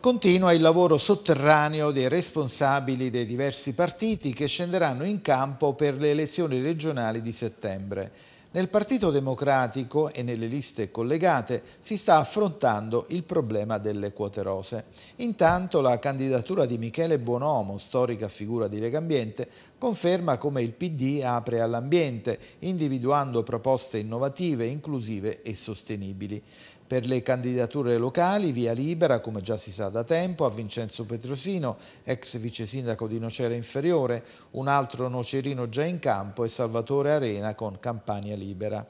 Continua il lavoro sotterraneo dei responsabili dei diversi partiti che scenderanno in campo per le elezioni regionali di settembre. Nel Partito Democratico e nelle liste collegate si sta affrontando il problema delle quote rose. Intanto la candidatura di Michele Buonomo, storica figura di Legambiente, conferma come il PD apre all'ambiente, individuando proposte innovative, inclusive e sostenibili. Per le candidature locali, via libera, come già si sa da tempo, a Vincenzo Petrosino, ex vice sindaco di Nocera Inferiore, un altro nocerino già in campo e Salvatore Arena con Campania Libera.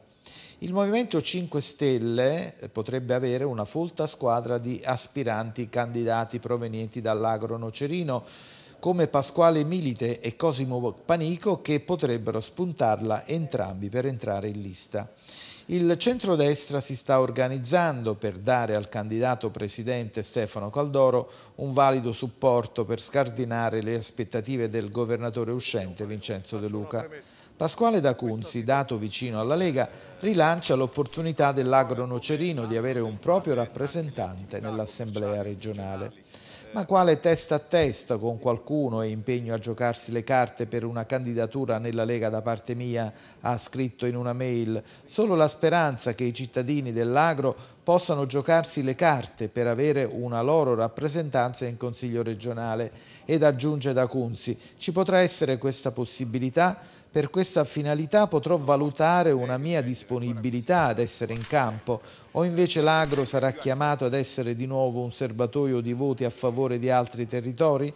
Il Movimento 5 Stelle potrebbe avere una folta squadra di aspiranti candidati provenienti dall'agro nocerino, come Pasquale Milite e Cosimo Panico che potrebbero spuntarla entrambi per entrare in lista. Il centrodestra si sta organizzando per dare al candidato presidente Stefano Caldoro un valido supporto per scardinare le aspettative del governatore uscente Vincenzo De Luca. Pasquale D'Acunzi, dato vicino alla Lega, rilancia l'opportunità dell'agro nocerino di avere un proprio rappresentante nell'Assemblea regionale. Ma quale testa a testa con qualcuno e impegno a giocarsi le carte per una candidatura nella Lega da parte mia, ha scritto in una mail, solo la speranza che i cittadini dell'agro possano giocarsi le carte per avere una loro rappresentanza in Consiglio regionale. Ed aggiunge da Cunzi, ci potrà essere questa possibilità? Per questa finalità potrò valutare una mia disponibilità ad essere in campo. O invece l'agro sarà chiamato ad essere di nuovo un serbatoio di voti a favore di altri territori?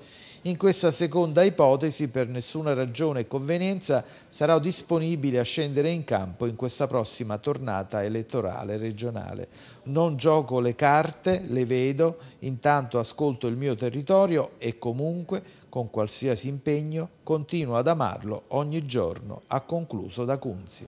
In questa seconda ipotesi, per nessuna ragione e convenienza, sarò disponibile a scendere in campo in questa prossima tornata elettorale regionale. Non gioco le carte, le vedo, intanto ascolto il mio territorio e comunque, con qualsiasi impegno, continuo ad amarlo ogni giorno, ha concluso da Cunzi.